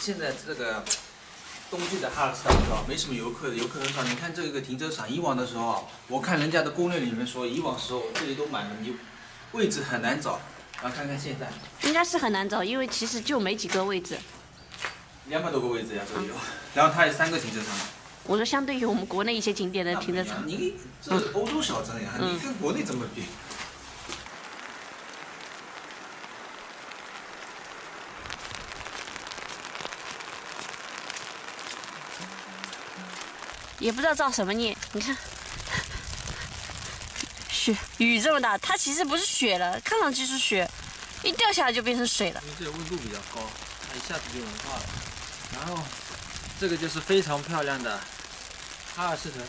现在这个冬季的哈尔斯塔特啊，没什么游客的，游客很少。你看这个停车场，以往的时候啊，我看人家的攻略里面说，以往时候这里都满了，你位置很难找。然后看看现在，应该是很难找，因为其实就没几个位置。两百多个位置呀，这里有。然后它有三个停车场。我说，相对于我们国内一些景点的停车场，你这是欧洲小镇呀，嗯你跟国内怎么比？也不知道造什么孽。你看，雪雨这么大，它其实不是雪了，看上去是雪，一掉下来就变成水了。因为这个温度比较高，它一下子就融化了。然后这个就是非常漂亮的哈尔斯特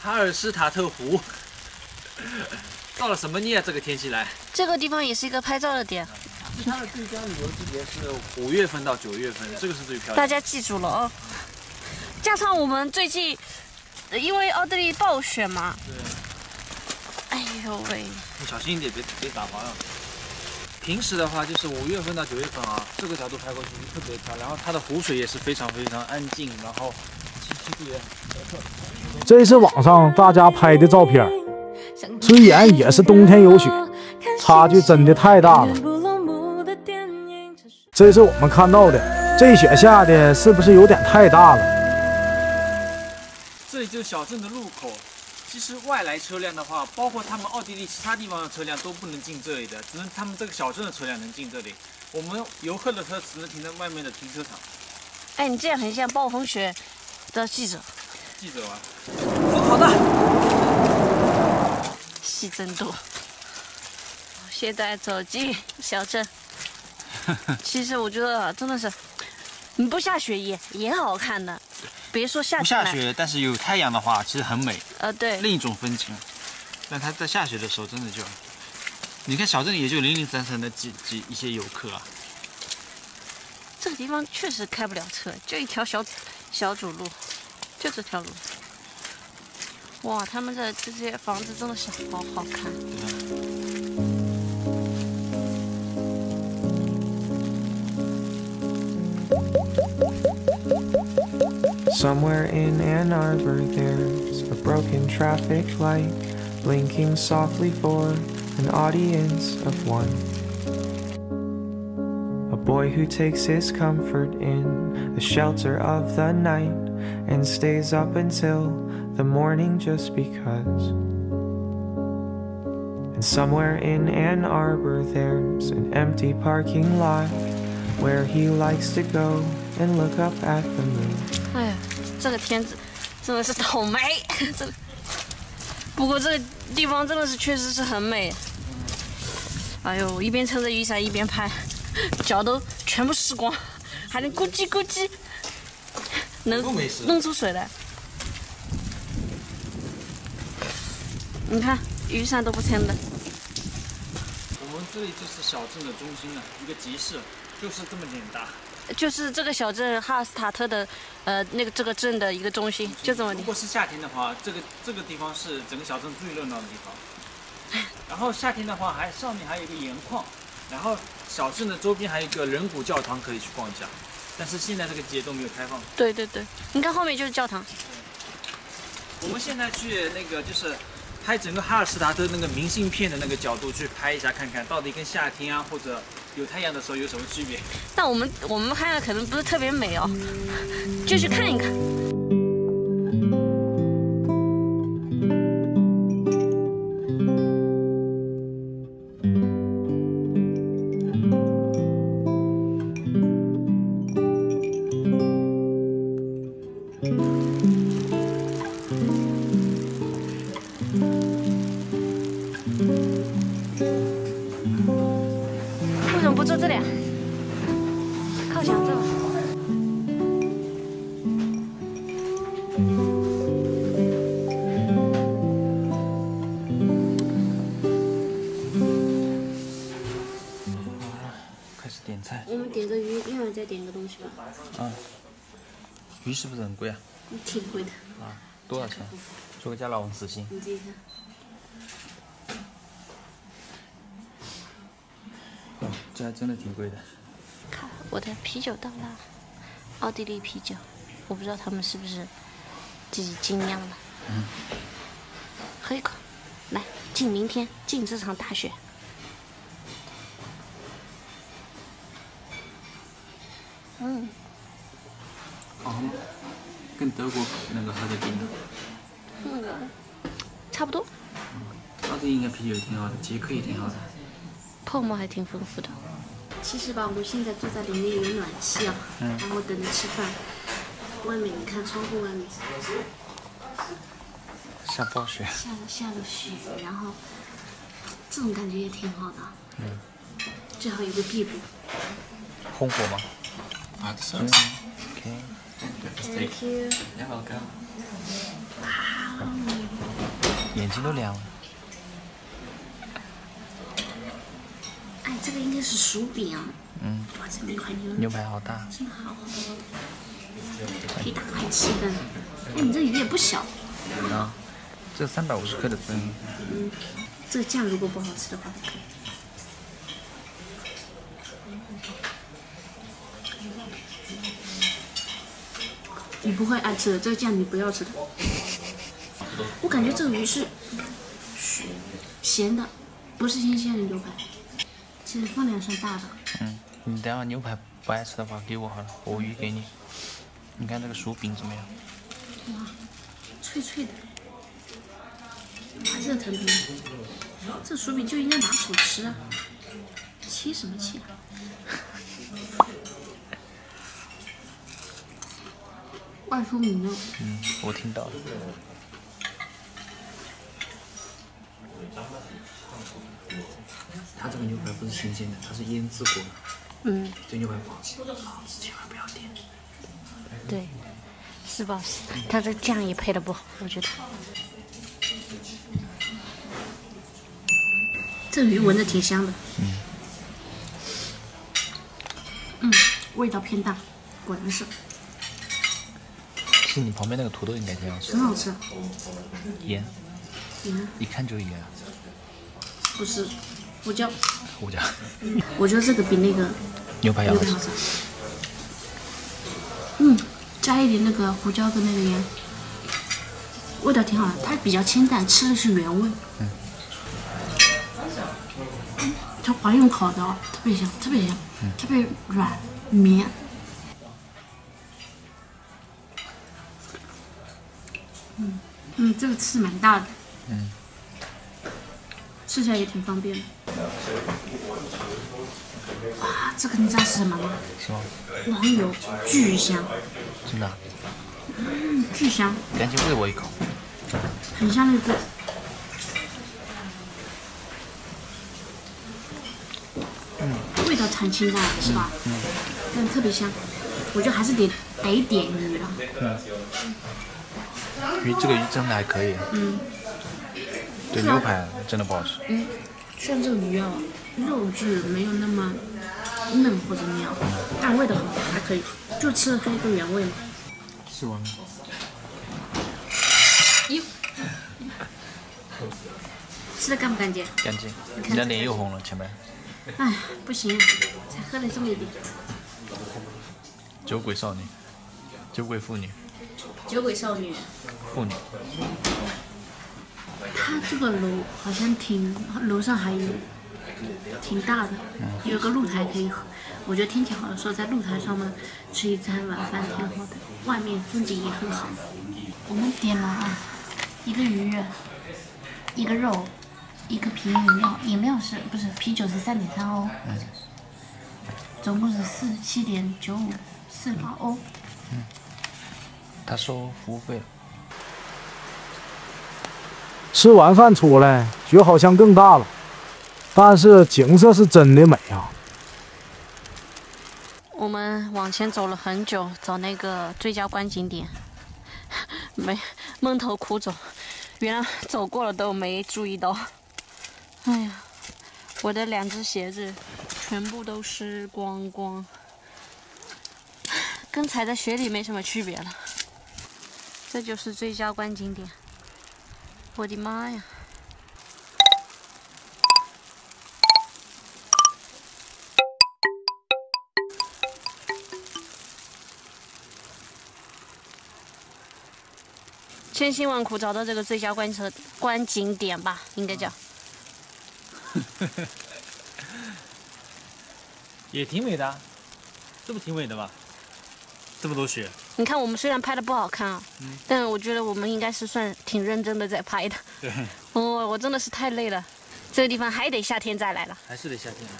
哈尔斯塔特湖。造了什么孽啊？这个天气来。这个地方也是一个拍照的点，它的最佳旅游季节是五月份到九月份，这个是最漂亮的。大家记住了哦。加上我们最近，呃因为奥地利暴雪嘛，对，哎呦喂，你小心一点，别别打滑了。平时的话就是五月份到九月份啊，这个角度拍过去特别漂亮，然后它的湖水也是非常非常安静，然后清晰度也很这是网上大家拍的照片，虽然也是冬天有雪，差距真的太大了。这是我们看到的，这雪下的是不是有点太大了？就是小镇的入口。其实外来车辆的话，包括他们奥地利其他地方的车辆都不能进这里的，只能他们这个小镇的车辆能进这里。我们游客的车只能停在外面的停车场。哎，你这样很像暴风雪的记者，记者啊，风好大。戏真多。现在走进小镇，其实我觉得啊真的是，你不下雪也也好看的，别说夏天了，不下雪，但是有太阳的话，其实很美，呃对，另一种风情。但它在下雪的时候，真的就，你看小镇里也就零零散散的几几一些游客啊。这个地方确实开不了车，就一条小小主路，就这条路。哇，他们的这些房子真的是好好看。Somewhere in Ann Arbor, there's a broken traffic light blinking softly for an audience of one. A boy who takes his comfort in the shelter of the night and stays up until the morning just because. And somewhere in Ann Arbor, there's an empty parking lot where he likes to go and look up at the moon. 这个天子真的是倒霉，这个。不过这个地方真的是确实是很美。哎呦，一边撑着雨伞一边拍，脚都全部湿光，还能咕叽咕叽，能弄出水来。你看，雨伞都不撑的。我们这里就是小镇的中心了，一个集市，就是这么点大。就是这个小镇哈尔斯塔特的，呃，那个这个镇的一个中心，就这么点。如果是夏天的话，这个这个地方是整个小镇最热闹的地方。然后夏天的话，还上面还有一个盐矿，然后小镇的周边还有一个人骨教堂可以去逛一下。但是现在这个街都没有开放。对对对，你看后面就是教堂。我们现在去那个就是拍整个哈尔斯塔特那个明信片的那个角度去拍一下，看看到底跟夏天啊或者有太阳的时候有什么区别。但我们我们看的可能不是特别美哦，就去看一看。靠墙坐。开始点菜。我们点个鱼，一会儿再点个东西吧。嗯。鱼是不是很贵啊？挺贵的。啊，多少钱？做个家老王死心。你自己看。这还真的挺贵的。看我的啤酒到了，奥地利啤酒，我不知道他们是不是自己精酿的。嗯。喝一口，来敬明天，敬这场大雪。嗯。哦，跟德国那个喝的比呢？嗯，差不多。奥地利应该啤酒也挺好的，捷克也挺好的。泡沫还挺丰富的。其实吧，我们现在坐在里面有暖气啊，然后等着吃饭。外面你看窗户外面，下暴雪。下了下了雪，然后这种感觉也挺好的。嗯。最好有个壁炉。烘火吗？啊，是。Thank you。你好，哥。眼睛都亮了。这个应该是薯饼。嗯。哇，这么一块牛牛排好大。真好。可以大块吃的。哎，你这鱼也不小。啊，这三百五十克的分。嗯，这个酱如果不好吃的话，可以。你不会爱吃的，这个酱你不要吃的。我感觉这个鱼是咸的，不是新鲜的牛排。其实分量算大的。嗯，你等下牛排不爱吃的话，给我好了，我鱼给你。你看这个薯饼怎么样？哇，脆脆的，热腾腾的。这薯饼就应该拿手吃啊，切什么切？啊外酥里嫩。嗯，我听到了。它这个牛排不是新鲜的，它是腌制过的。嗯。这牛排不好吃，千万不要点。对，是吧？它这酱也配的不好，我觉得。这鱼闻着挺香的。嗯。嗯，味道偏大，果然是。其实你旁边那个土豆应该挺好吃。很好吃。盐。盐。一看就盐。不是，胡椒。胡椒。我觉得这个比那个牛排要好吃。嗯。加一点那个胡椒跟那个盐，味道挺好的。它比较清淡，吃的是原味。嗯。它黄用烤的，特别香，特别香，特别软绵。嗯嗯，这个刺蛮大的。嗯。吃起来也挺方便的。哇，这个你知道是什么吗？什么？黄油，巨香。真的？嗯，巨香。赶紧喂我一口。很香那个。嗯。味道很清淡，是吧？嗯。但特别香，我觉得还是得得点鱼了。嗯。鱼这个鱼真的还可以。嗯。对牛排真的不好吃。嗯。像这个鱼啊，肉质没有那么嫩或者怎么样，但味道很好，还可以。就吃了它一个原味嘛。吃完了。哟。吃的干不干净？干净。你的脸又红了，前面。哎，不行，才喝了这么一点。酒鬼少女，酒鬼妇女。酒鬼少女。妇女。它这个楼好像挺，楼上还有挺大的，有个露台可以，我觉得天气好的时候在露台上面吃一餐晚饭挺好的，外面风景也很好。我们点了啊，一个鱼，一个肉，一个瓶饮料，饮料是不是啤酒是三点三欧，总共是四七点九五四八欧。嗯，他收服务费。吃完饭出来，雪好像更大了，但是景色是真的美啊！我们往前走了很久，找那个最佳观景点，没闷头苦走，原来走过了都没注意到。哎呀，我的两只鞋子全部都湿光光，跟踩在雪里没什么区别了。这就是最佳观景点，我的妈呀！千辛万苦找到这个最佳观测观景点吧，应该叫。也挺美的，这不挺美的吗？这么多雪。你看，我们虽然拍的不好看啊，但我觉得我们应该是算挺认真的在拍的。对。哦，我真的是太累了，这个地方还得夏天再来了。还是得夏天来。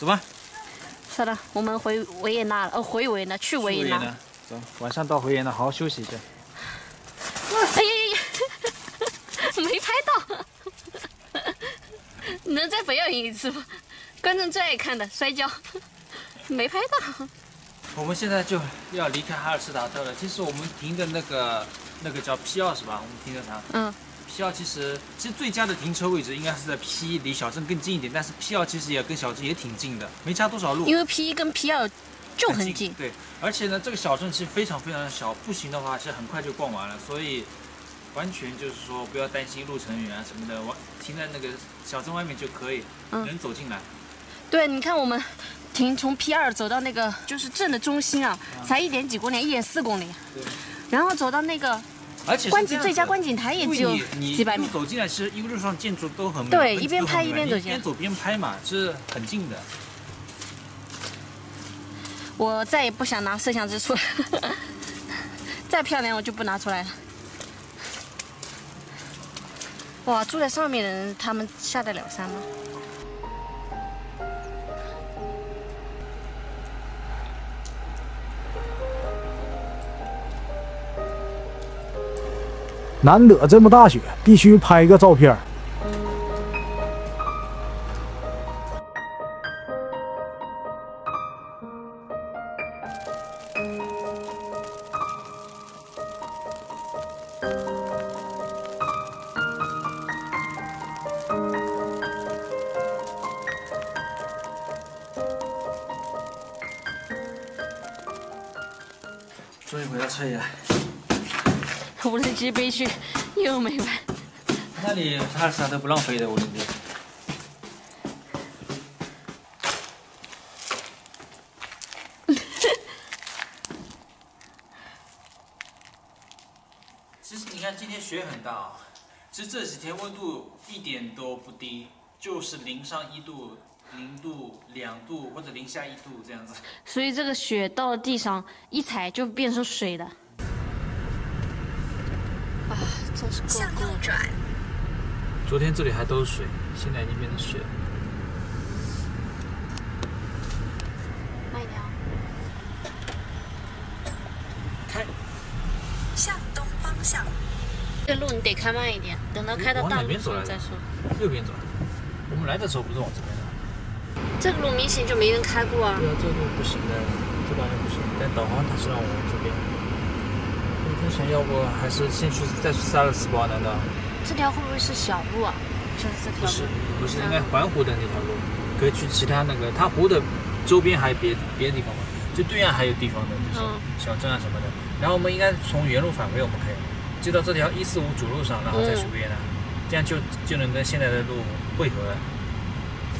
走吧。是的，我们回维也纳了，呃，回维也纳，去维也纳。走，晚上到维也纳好好休息一下。哎呀呀呀！没拍到，能再表演一次吗？观众最爱看的摔跤，没拍到。我们现在就要离开哈尔斯塔特了。其实我们停的那个那个叫 P 二是吧？我们停车场。嗯。P 二其实其实最佳的停车位置应该是在 P 一，离小镇更近一点。但是 P 二其实也跟小镇也挺近的，没差多少路。因为 P 一跟 P 二就很近。对，而且呢，这个小镇其实非常非常的小，步行的话其实很快就逛完了，所以。完全就是说不要担心路程远啊什么的，完停在那个小镇外面就可以，嗯能走进来。对，你看我们停从 P 二走到那个就是镇的中心啊，才一点几公里，一点四公里。然后走到那个，而且观景最佳观景台也只有几百米。走进来其实一路上建筑都很美。对，一边拍一边走进来。边走边拍嘛，是很近的。我再也不想拿摄像机出来，再漂亮我就不拿出来了。哇，住在上面的人，他们下得了山吗？难得这么大雪，必须拍个照片。终于回到车里了，无人机悲剧又没完。那里他啥都不浪费的无人机。其实你看今天雪很大，其实这几天温度一点都不低，就是零上一度。零度、两度或者零下一度这样子，所以这个雪到了地上一踩就变成水的。真是够够转。昨天这里还都是水，现在已经变成雪了。慢一点。开。向东方向。这路你得开慢一点，等到开到大路再说。右边走。我们来的时候不是往这边。这个路明显就没人开过啊！对啊，这路不行的，这边不行。但导航它是让我往这边。要不还是先去再去萨勒茨堡？难道？这条会不会是小路啊？就是这条。不是，不是，应该环湖的那条路，可以去其他那个它湖的周边还有别别的地方吗？就对岸还有地方的，就是小镇啊什么的。然后我们应该从原路返回，我们可以就到这条一四五主路上，然后再去维也纳，这样就就能跟现在的路汇合了。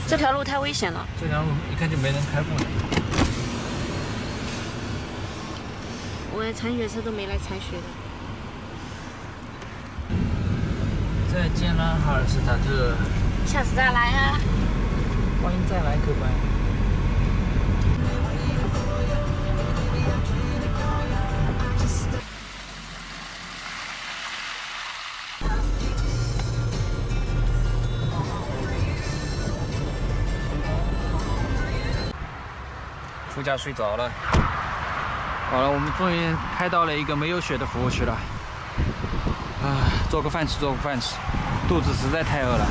这条路太危险了。这条路一看就没人开过。我铲雪车都没来铲雪的。再见了，哈尔斯塔特。下次再来啊！欢迎再来，各位。副驾睡着了。好了，我们终于开到了一个没有雪的服务区了。啊，做个饭吃，做个饭吃，肚子实在太饿了。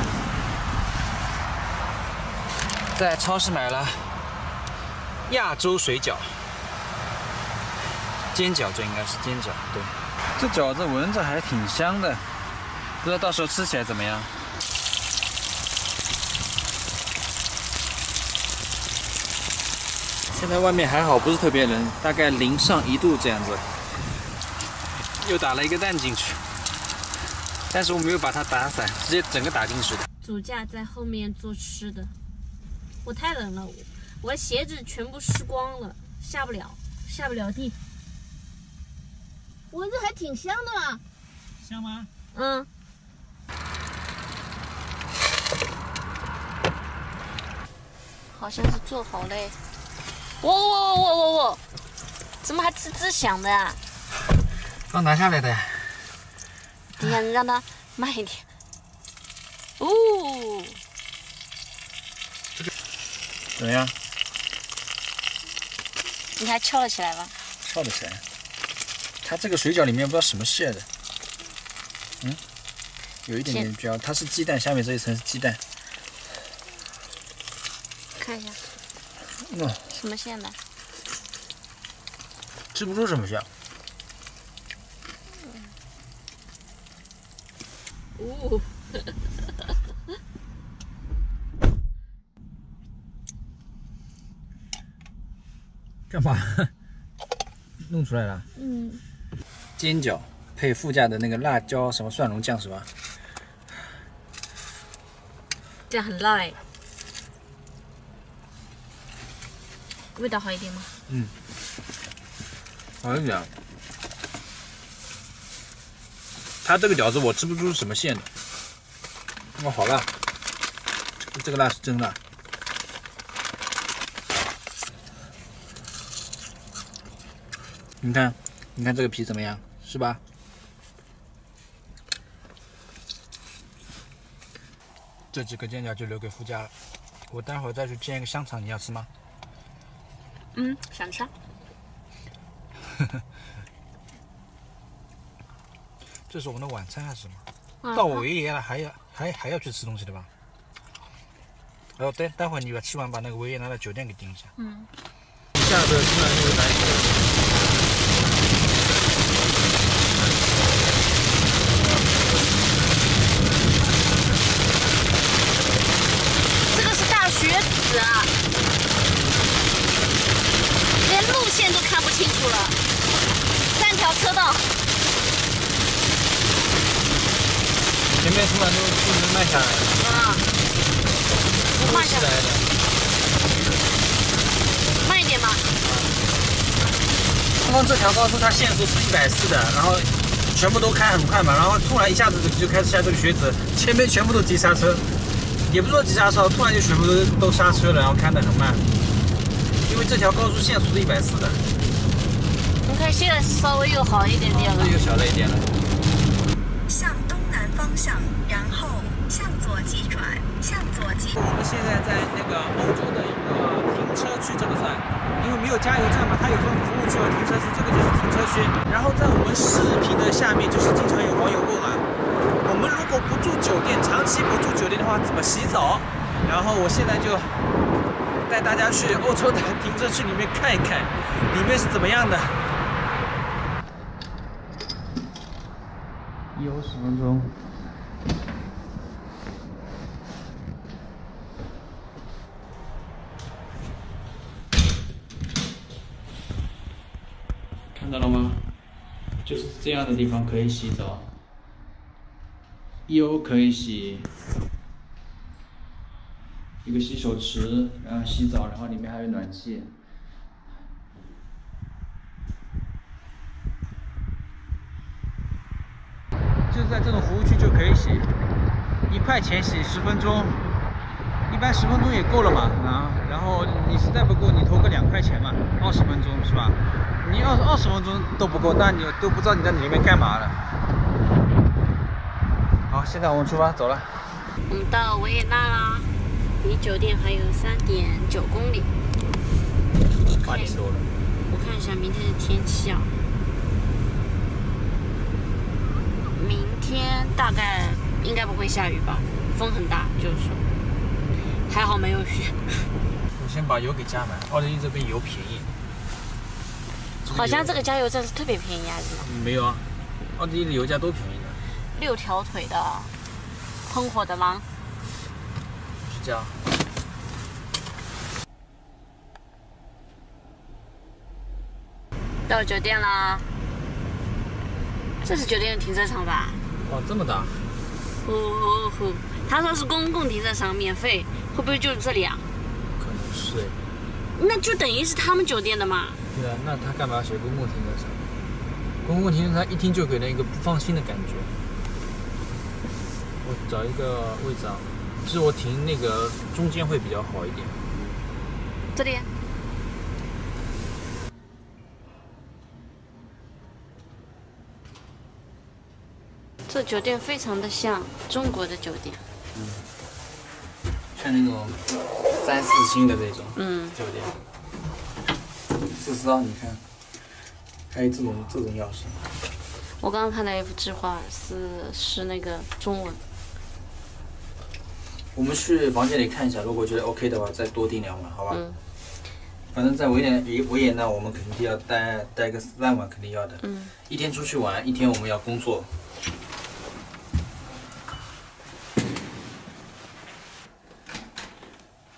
在超市买了亚洲水饺，煎饺这应该是煎饺，对。这饺子闻着还挺香的，不知道到时候吃起来怎么样。现在外面还好，不是特别冷，大概零上一度这样子。又打了一个蛋进去，但是我没有把它打散，直接整个打进去的。主驾在后面做吃的，我太冷了，我我鞋子全部湿光了，下不了，下不了地。闻着还挺香的嘛。香吗？嗯。好像是做好嘞。喔喔喔喔喔！怎么还吱吱响的啊？刚拿下来的。你看，让它慢一点。哦。这个怎么样？你还翘了起来吧？翘得起来。它这个水饺里面不知道什么馅的。嗯，有一点点焦，它是鸡蛋，下面这一层是鸡蛋。看一下。哇。什么馅的？吃不出什么馅。哦。干嘛？弄出来了。嗯。煎饺配副驾的那个辣椒什么蒜蓉酱是吧？这样很辣哎。味道好一点吗？嗯，好一点。它这个饺子我吃不出什么馅的。哇，好辣！这个辣是真辣。你看，你看这个皮怎么样？是吧？这几个煎饺就留给副驾了。我待会儿再去煎一个香肠，你要吃吗？嗯，想吃。这是我们的晚餐还是什么？到我爷爷了，还要还还要去吃东西的吧？然后待待会儿你把吃完，把那个维也纳的酒店给订一下。嗯。下的突然又来一个。这个是大学子啊。线都三条车道，前面突然都不能慢下来了。啊，慢下来的，慢一点嘛。刚刚这条高速它限速是一百四的，然后全部都开很快嘛，然后突然一下子就开始下这个雪子，前面全部都急刹车，也不是说急刹车，突然就全部都都刹车了，然后开得很慢。因为这条高速限速是一百四的，现在稍微又好一点点了，又小了一点了。向东南方向，然后向左急转，向左急。我们现在在那个欧洲的一个停车区，这个算，因为没有加油站嘛，它有分服务区和停车区，这个就是停车区。然后在我们视频的下面，就是经常有网友问啊，我们如果不住酒店，长期不住酒店的话，怎么洗澡？然后我现在就。带大家去欧洲的停车区里面看一看，里面是怎么样的。一欧十分钟。看到了吗？就是这样的地方可以洗澡，一欧可以洗。一个洗手池，然后洗澡，然后里面还有暖气。就是在这种服务区就可以洗，一块钱洗十分钟，一般十分钟也够了嘛。啊，然后你实在不够，你投个两块钱嘛，二十分钟是吧？你要是二十分钟都不够，那你都不知道你在里面干嘛了。好，现在我们出发走了。我们到维也纳啦。离酒店还有三点九公里，八点多了。我看一下明天的天气啊，明天大概应该不会下雨吧，风很大，就是说还好没有雪。我先把油给加满。奥地利这边油便宜，好像这个加油站是特别便宜啊是什么？没有啊，奥地利的油价都便宜的。六条腿的喷火的狼，去加。到酒店啦，这是酒店的停车场吧？哇，这么大！哦哦哦！他说是公共停车场，免费，会不会就是这里啊？可能是哎。那就等于是他们酒店的嘛？对啊，那他干嘛写公共停车场？公共停车场一听就给人一个不放心的感觉。我找一个位置啊，其实我停那个中间会比较好一点。这里。这酒店非常的像中国的酒店，嗯，像那种三四星的这种，嗯，酒店。四十号，你看，还有这种这种钥匙。我刚刚看到一幅字画，是是那个中文。我们去房间里看一下，如果觉得 OK 的话，再多订两晚，好吧？嗯。反正，在维也维维也纳，我们肯定要待待个三晚，肯定要的。嗯。一天出去玩，一天我们要工作。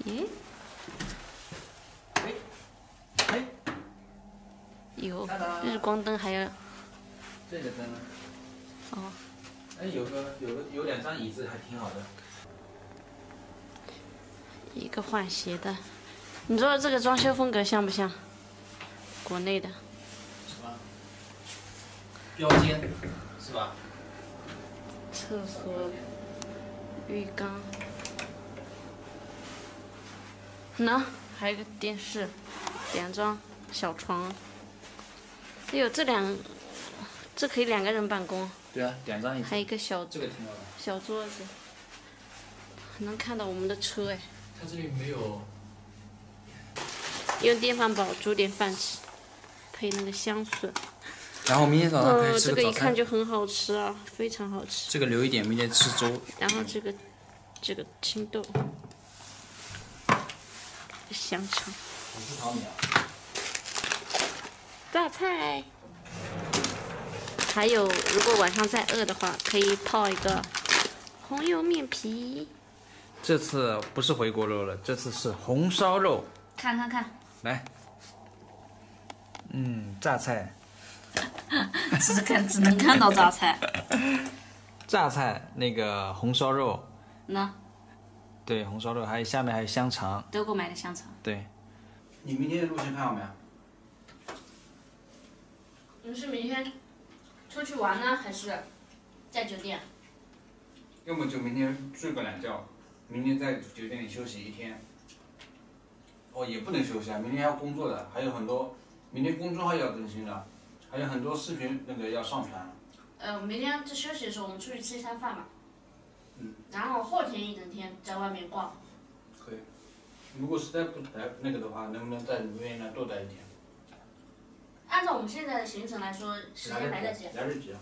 咦？有日光灯，还有这个灯。哦。哎，有个有个有两张椅子，还挺好的。一个换鞋的，你说这个装修风格像不像国内的？什么？标间是吧？厕所、浴缸。喏，还有个电视，两张小床。哎呦，这两，这可以两个人办公。对啊，两张椅子。还有一个小，这个挺好的。小桌子，能看到我们的车哎。它这里没有。用电饭煲煮点饭吃，配那个香笋。然后明天早上可以吃个这个一看就很好吃啊，非常好吃。这个留一点，明天吃粥。然后这个，这个青豆。香肠，榨菜，还有如果晚上再饿的话，可以泡一个红油面皮。这次不是回锅肉了，这次是红烧肉。看看看，来，嗯，榨菜，只看只能看到榨菜。榨菜那个红烧肉。那。对，红烧肉，还有下面还有香肠。德国买的香肠。对。你明天的路线看好没有？你是明天出去玩呢，还是在酒店？要么就明天睡个懒觉，明天在酒店里休息一天。哦，也不能休息啊，明天要工作的，还有很多，明天公众号要更新的，还有很多视频那个要上传。呃，明天在休息的时候，我们出去吃一餐饭吧。嗯，然后后天一整天在外面逛。可以，如果实在不来那个的话，能不能在维也纳多待一天？按照我们现在的行程来说，时间来得及。来得及啊，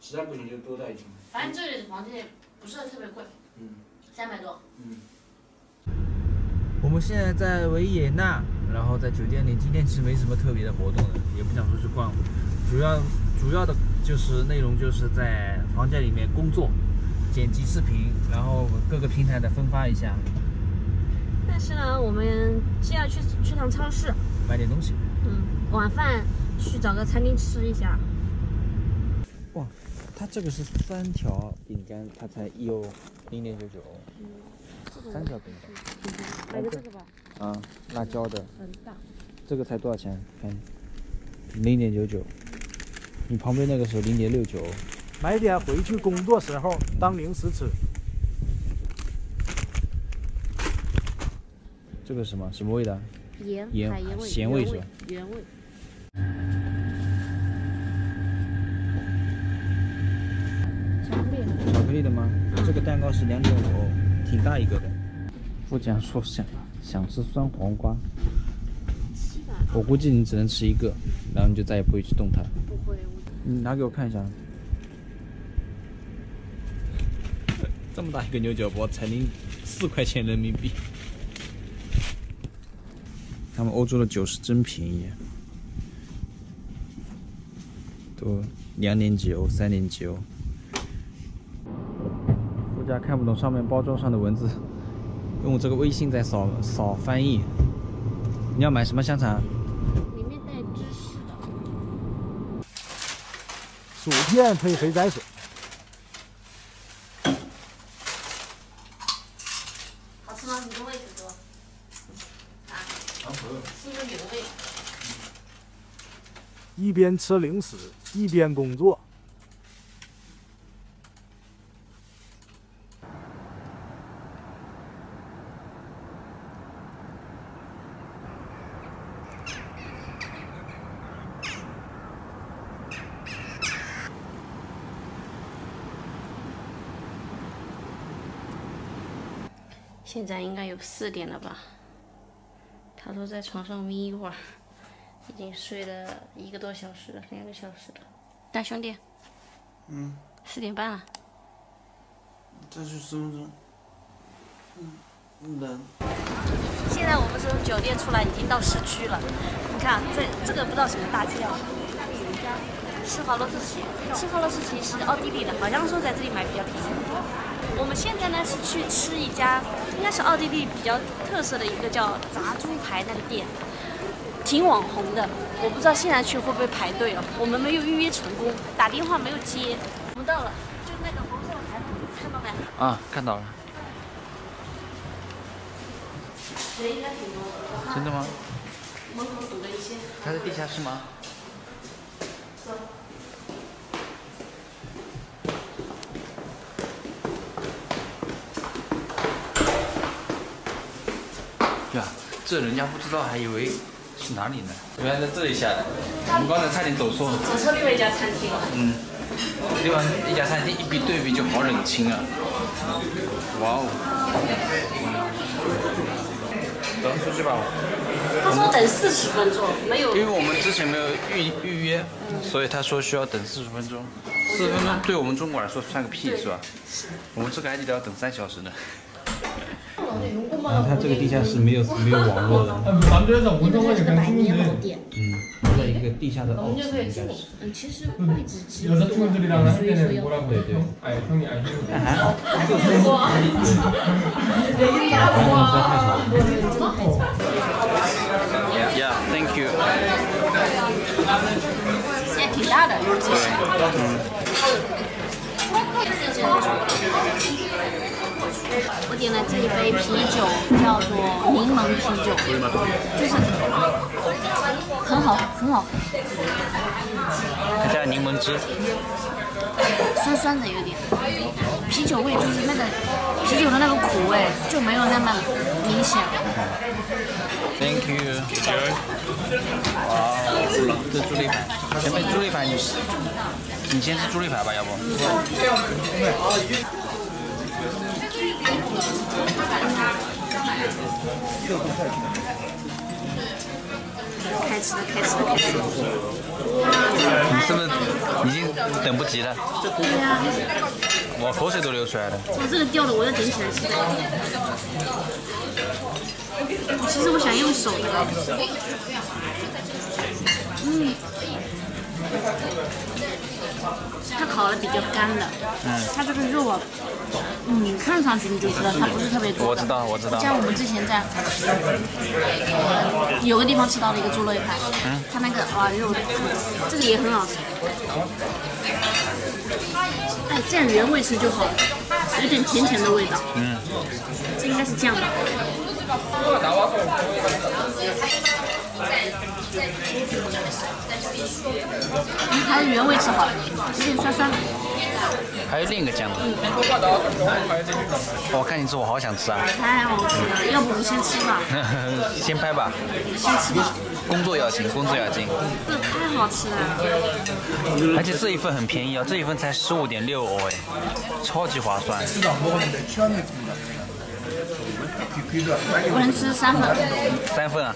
实在不行就多待一天。反正这里的房间也不是特别贵。嗯。三百多。嗯。我们现在在维也纳，然后在酒店里。今天其实没什么特别的活动的，也不想出去逛，主要主要的就是内容就是在房间里面工作。剪辑视频，然后各个平台的分发一下。但是呢，我们既要去去趟超市买点东西。嗯，晚饭去找个餐厅吃一下。哇，它这个是三条饼干，它才一欧，零点九九欧。嗯，三条饼干。买个这个吧。啊，辣椒的。很大。这个才多少钱？看，零点九九。你旁边那个是零点六九。买点回去工作时候当零食吃。这个什么什么味的？盐盐咸味是吧？原味。巧克力。巧克力的吗？这个蛋糕是两点五，挺大一个的。富江说想想吃酸黄瓜。我估计你只能吃一个，然后你就再也不会去动它。不会。你拿给我看一下。这么大一个牛角包才零四块钱人民币，他们欧洲的酒是真便宜，都两点几欧、三点几欧。我家看不懂上面包装上的文字，用我这个微信在扫扫翻译。你要买什么香肠？里面带芝士的。薯片配肥仔水。好吃吗？你跟我一起说。啊？是不是原味？一边吃零食一边工作。现在应该有四点了吧？他说在床上眯一会儿，经睡了一个多小时了，两个小时了。大兄弟，嗯，四点半了。再去十分钟。嗯，冷。现在我们从酒店出来，已经到市区了。你看，这这个不知道什么大街啊，施华洛世奇，施华洛世奇是奥地利的，好像说在这里买比较便宜。我们现在呢是去吃一家，应该是奥地利比较特色的一个叫炸猪排那个店，挺网红的。我不知道现在去会不会排队哦。我们没有预约成功，打电话没有接。我们到了，就那个红色的牌坊，看到没？啊，看到了。人应该挺多的。真的吗？门口堵了一些。它在地下室吗？走。呀，这人家不知道，还以为是哪里呢？原来在这里下的。我们刚才差点走错。走错另外一家餐厅了。嗯，另外一家餐厅一比对比就好冷清啊。哇哦。等出去吧。他说等四十分钟，没有。因为我们之前没有预预约，所以他说需要等四十分钟。四十分钟对我们中国来说算个屁，是吧？我们这个还得要等三小时呢。然后它这个地下室没有没有网络的。它是个百年老店。嗯，在一个地下的凹层应该是。嗯，其实位置其实不错，所以说要对对。但还好。Yeah, thank you. 也挺大的，其实。我点了这一杯啤酒，叫做柠檬啤酒，就是很好，很好。还加柠檬汁。酸酸的有点，啤酒味就是那个啤酒的那个苦味就没有那么明显。Thank you。哇，这猪肋排，前面猪肋排你你先吃猪肋排吧，要不？开吃的，开吃的，开吃。你是不是已经等不及了？对呀。我口水都流出来了。我这个掉了，我要捡起来吃。其实我想用手的。嗯。它烤的比较干的。嗯。它这个肉啊，嗯，看上去你就知道它不是特别多。我知道，我知道。像我们之前在有个地方吃到的一个猪肋排，嗯，它那个哇肉，这个也很好吃。哎，这样原味吃就好了，有点甜甜的味道。嗯。这应该是酱吧。嗯，还是原味吃好了，有点酸酸的。还有另一个酱。嗯。我看你吃，我好想吃啊。太好吃了，要不我们先吃吧。先拍吧。先吃吧。工作要紧，工作要紧。这太好吃了。而且这一份很便宜啊，这一份才十五点六欧哎，超级划算。我能吃三份。三份啊？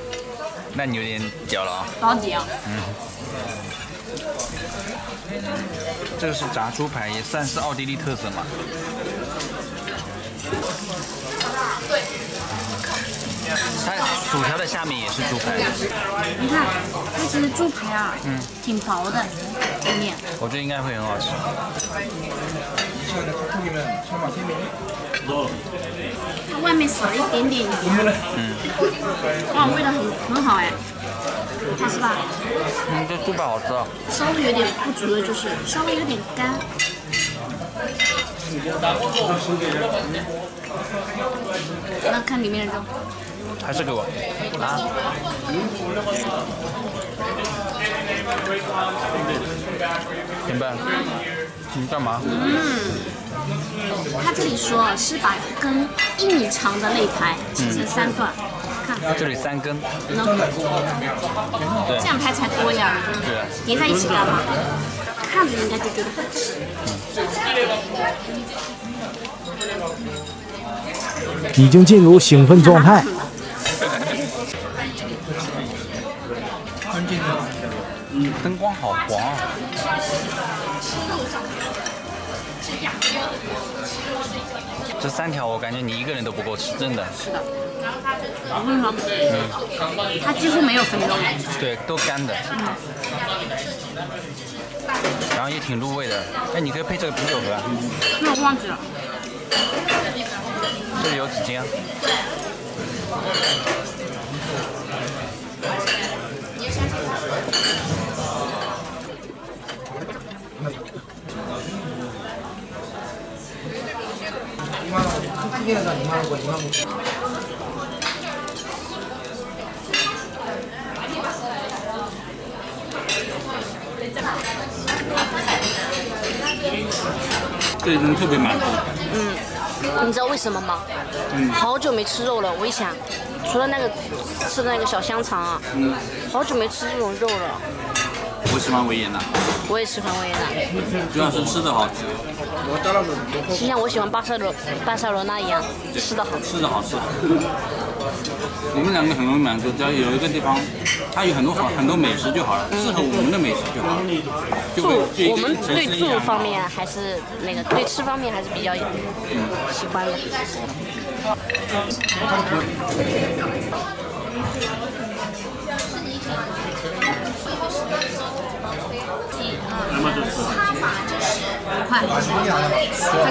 那你有点屌了啊。保底啊。嗯。这个是炸猪排，也算是奥地利特色嘛。它薯条的下面也是猪排，你看，它其实猪排啊，嗯，挺薄的，里面。我觉得应该会很好吃。它外面少一点点油，嗯，哇，味道很很好哎，好吃吧？嗯，这猪排好吃啊。稍微有点不足的就是稍微有点干。那看里面的肉。还是给我啊！明白。你干嘛？嗯，他这里说是把一根一米长的肋排切成三段，看。这里三根。这样拍才多呀。对。连在一起干嘛？看着应该就觉得好吃。已经进入兴奋状态。灯光好黄啊！这三条我感觉你一个人都不够吃，真的。是的。嗯。它几乎没有肥肉。对，都干的。嗯。然后也挺入味的。哎，你可以配这个啤酒喝。那我忘记了。这里有纸巾啊。这人特别满足。嗯，你知道为什么吗？嗯。好久没吃肉了，我一想，除了那个吃的那个小香肠啊，嗯，好久没吃这种肉了。我喜欢维也纳。我也喜欢维也纳。主要是吃的好吃。就像我喜欢巴塞罗巴塞罗那一样，吃的好吃。吃的好吃。我们两个很容易满足，只要有一个地方，它有很多好很多美食就好了，适合我们的美食就好了。住，我们对住方面还是那个对吃方面还是比较喜欢的。快，快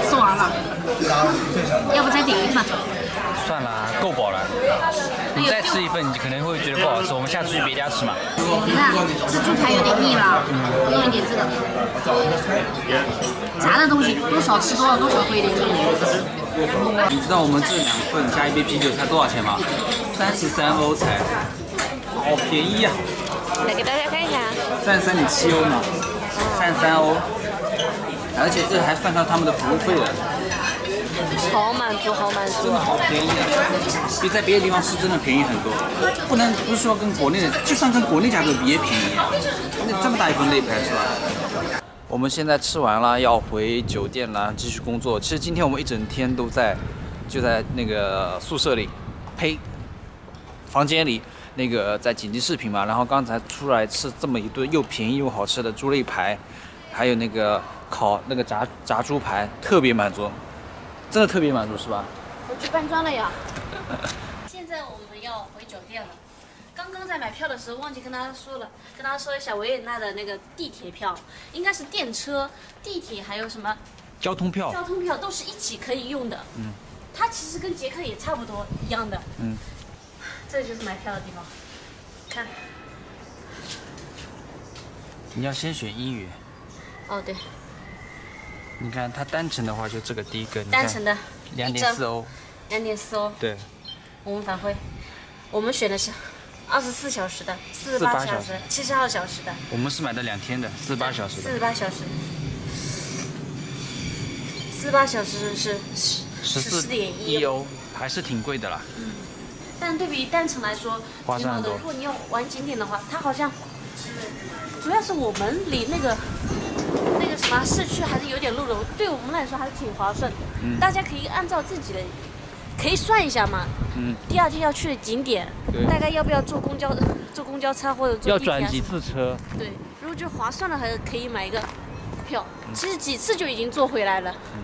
吃完了，要不再点一份？算了，够饱了。你再吃一份，你可能会觉得不好吃。我们下次去别家吃嘛。你看，这猪排有点腻了，弄一点这个。炸的东西多少吃多了多少会有点腻。你知道我们这两份加一杯啤酒才多少钱吗？三十三欧才，好便宜啊！来给大家看一下。三十三点七欧呢，三十三欧，而且这还算上他们的服务费了。好满足，好满足。真的好便宜啊！比在别的地方吃真的便宜很多。不能不是说跟国内的，就算跟国内价格比也便宜啊。那这么大一份肋排是吧？我们现在吃完了，要回酒店了，继续工作。其实今天我们一整天都在，就在那个宿舍里，呸，房间里。那个在剪辑视频嘛，然后刚才出来吃这么一顿又便宜又好吃的猪肋排，还有那个烤那个炸炸猪排，特别满足，真的特别满足是吧？我去搬砖了呀。现在我们要回酒店了。刚刚在买票的时候忘记跟大家说了，跟大家说一下维也纳的那个地铁票，应该是电车、地铁还有什么交通票，交通票都是一起可以用的。嗯。它其实跟捷克也差不多一样的。嗯。这就是买票的地方，看。你要先选英语。哦，对。你看它单程的话，就这个第一个。单程的。两点四欧。两点四欧。对。我们返回，我们选的是二十四小时的，四十八小时，七十二小时的。我们是买的两天的，四十八小时的。四十八小时。四十八小时是十十四点一欧，还是挺贵的啦。嗯。但对比单程来说，划算的。如果你要玩景点的话，它好像主要是我们离那个那个什么市区还是有点路的，对我们来说还是挺划算的。嗯。大家可以按照自己的，可以算一下嘛。嗯。第二天要去的景点，大概要不要坐公交、坐公交车或者坐地铁？要转几次车？对，如果觉得划算了，还是可以买一个票。其实几次就已经坐回来了。嗯。